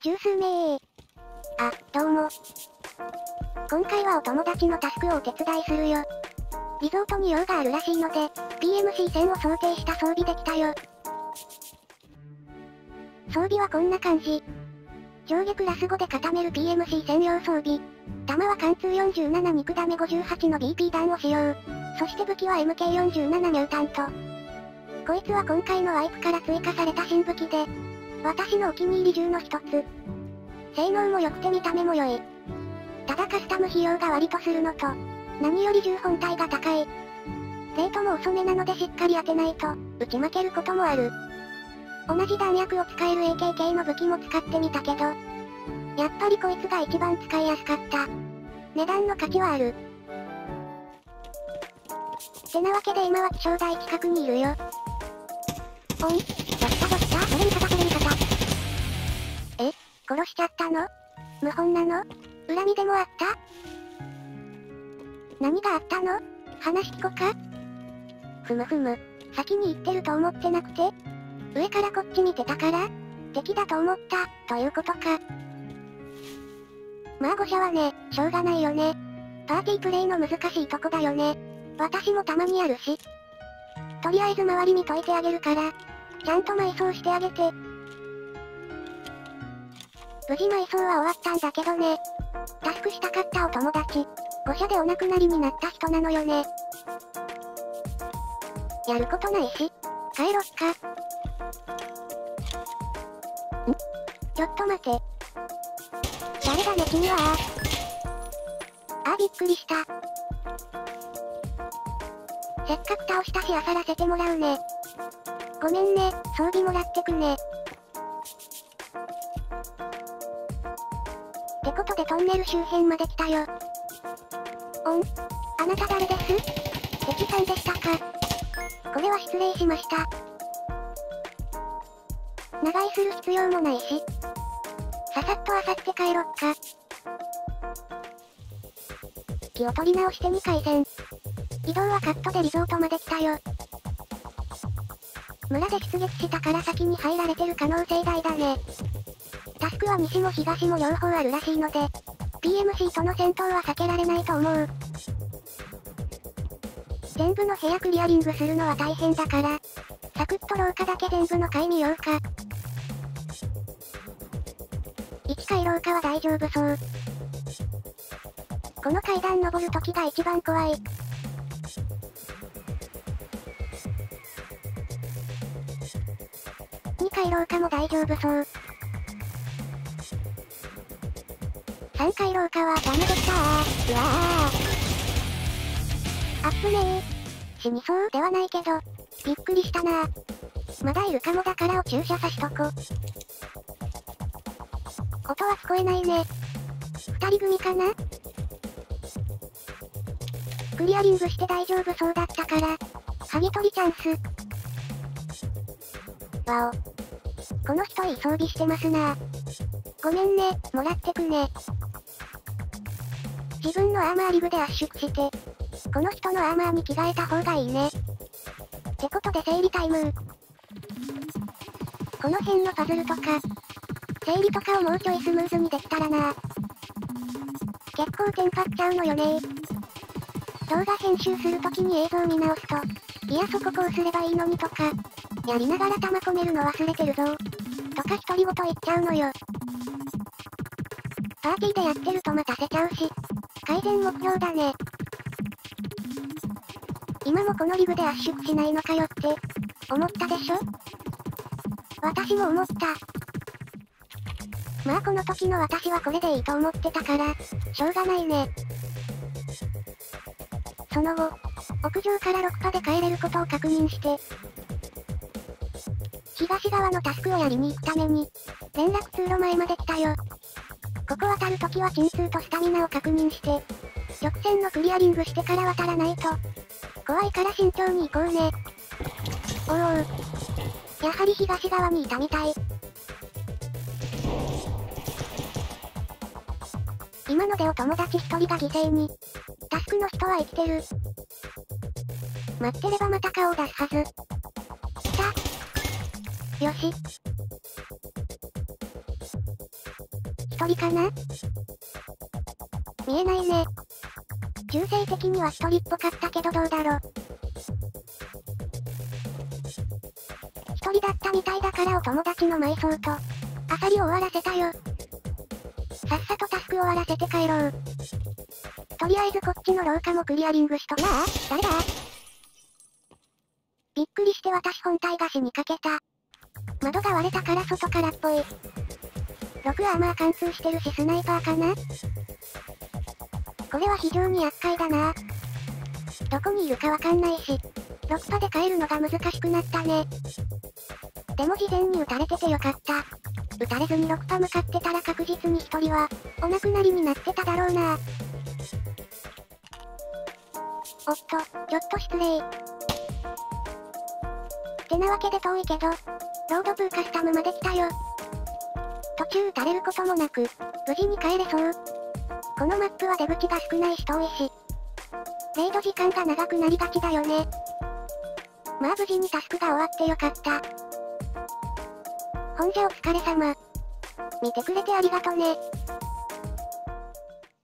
十数名あ、どうも。今回はお友達のタスクをお手伝いするよ。リゾートに用があるらしいので、PMC 戦を想定した装備できたよ。装備はこんな感じ。上下クラス5で固める PMC 専用装備。弾は貫通47肉ダメ58の BP 弾を使用。そして武器は MK47 ミュータント。こいつは今回のワイプから追加された新武器で、私のお気に入り銃の一つ。性能も良くて見た目も良い。ただカスタム費用が割とするのと、何より銃本体が高い。レートも遅めなのでしっかり当てないと、打ち負けることもある。同じ弾薬を使える AK 系の武器も使ってみたけど、やっぱりこいつが一番使いやすかった。値段の価値はある。てなわけで今は気象台近くにいるよ。おんどったどった殺しちゃったの？無本なの？恨みでもあった？何があったの？話聞こか？ふむふむ。先に行ってると思ってなくて上からこっち見てたから？敵だと思った、ということか。まあ誤射はね、しょうがないよね。パーティープレイの難しいとこだよね。私もたまにあるし。とりあえず周り見といてあげるから、ちゃんと埋葬してあげて。無事埋葬は終わったんだけどね。タスクしたかったお友達。誤射でお亡くなりになった人なのよね。やることないし、帰ろっか。ん？ちょっと待て。誰だね君は？あーびっくりした。せっかく倒したし漁らせてもらうね。ごめんね、装備もらってくね。ことでトンネル周辺まで来たよ。おんあなた誰です？敵さんでしたか？これは失礼しました。長居する必要もないし。ささっとあさって帰ろっか。気を取り直して2回戦。移動はカットでリゾートまで来たよ。村で出撃したから先に入られてる可能性大だね。タスクは西も東も両方あるらしいので、PMC との戦闘は避けられないと思う。全部の部屋クリアリングするのは大変だから、サクッと廊下だけ全部の階見ようか。1階廊下は大丈夫そう。この階段登るときが一番怖い。2階廊下も大丈夫そう。3階廊下はダメでしたー。うわー。アップねー。死にそうではないけど、びっくりしたなまだいるかもだからを注射さしとこ。音は聞こえないね。二人組かな？クリアリングして大丈夫そうだったから、ハギ取りチャンス。わお。この人いい装備してますなごめんね、もらってくね。自分のアーマーリグで圧縮して、この人のアーマーに着替えた方がいいね。ってことで整理タイムこの辺のパズルとか、整理とかをもうちょいスムーズにできたらな結構テンパっちゃうのよね動画編集するときに映像見直すと、いやそここうすればいいのにとか、やりながら弾込めるの忘れてるぞ。とか独り言言っちゃうのよ。パーティーでやってると待たせちゃうし、改善目標だね。今もこのリグで圧縮しないのかよって、思ったでしょ？私も思った。まあこの時の私はこれでいいと思ってたから、しょうがないね。その後、屋上から6波で帰れることを確認して、東側のタスクをやりに行くために、連絡通路前まで来たよ。ここ渡るときは鎮痛とスタミナを確認して、直線のクリアリングしてから渡らないと。怖いから慎重に行こうね。おおやはり東側にいたみたい。今のでお友達一人が犠牲に。タスクの人は生きてる。待ってればまた顔を出すはず。来た。よし。一人かな？見えないね。中性的には一人っぽかったけどどうだろ。一人だったみたいだからお友達の埋葬と、あさりを終わらせたよ。さっさとタスク終わらせて帰ろう。とりあえずこっちの廊下もクリアリングしとやあ誰だ？びっくりして私本体が死にかけた。窓が割れたから外からっぽい。6アーマー貫通してるしスナイパーかな？これは非常に厄介だな。どこにいるかわかんないし、6パで帰るのが難しくなったね。でも事前に撃たれててよかった。撃たれずに6パ向かってたら確実に1人は、お亡くなりになってただろうな。おっと、ちょっと失礼。てなわけで遠いけど、ロードプーカスタムまで来たよ。途中打たれることもなく、無事に帰れそう。このマップは出口が少ない人多いし。レイド時間が長くなりがちだよね。まあ無事にタスクが終わってよかった。ほんじゃお疲れ様。見てくれてありがとね。